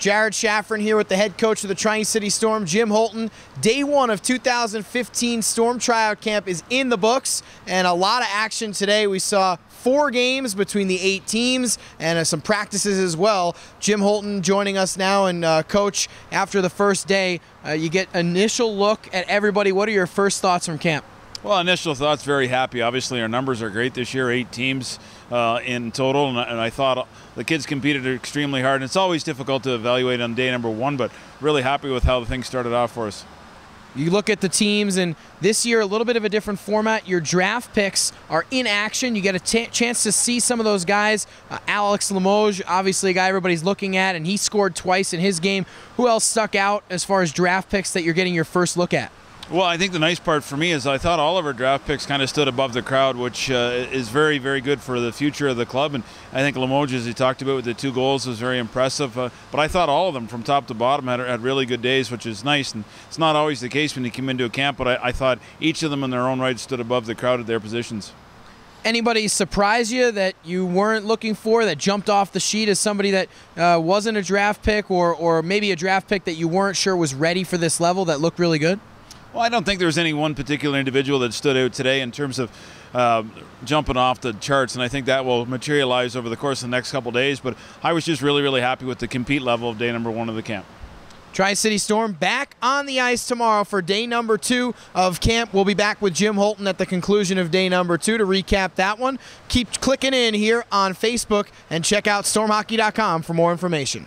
Jared Shaffrin here with the head coach of the Tri City Storm, Jim Hulton. Day one of 2015 Storm Tryout Camp is in the books, and a lot of action today. We saw four games between the eight teams and uh, some practices as well. Jim Hulton joining us now, and uh, coach, after the first day, uh, you get initial look at everybody. What are your first thoughts from camp? Well, initial thoughts very happy. Obviously, our numbers are great this year, eight teams uh, in total, and, and, I thought the kids competed extremely hard. And it's always difficult to evaluate on day number one, but really happy with how the thing started off for us. You look at the teams, and this year a little bit of a different format. Your draft picks are in action. You get a chance to see some of those guys. Uh, Alex Limoges, obviously a guy everybody's looking at, and he scored twice in his game. Who else stuck out as far as draft picks that you're getting your first look at? Well, I think the nice part for me is I thought all of our draft picks kind of stood above the crowd, which uh, is very, very good for the future of the club. And I think Limoges, as he talked about with the two goals, was very impressive. Uh, but I thought all of them, from top to bottom, had, had really good days, which is nice. And it's not always the case when you come into a camp, but I, I thought each of them in their own right stood above the crowd at their positions anybody surprise you that you weren't looking for that jumped off the sheet as somebody that uh, wasn't a draft pick or, or maybe a draft pick that you weren't sure was ready for this level that looked really good? Well, I don't think there's any one particular individual that stood out today in terms of uh, jumping off the charts, and I think that will materialize over the course of the next couple days. But I was just really, really happy with the compete level of day number one of the camp. Tri City Storm back on the ice tomorrow for day number two of camp. We'll be back with Jim Hulton at the conclusion of day number two to recap that one. Keep clicking in here on Facebook and check out stormhockey.com for more information.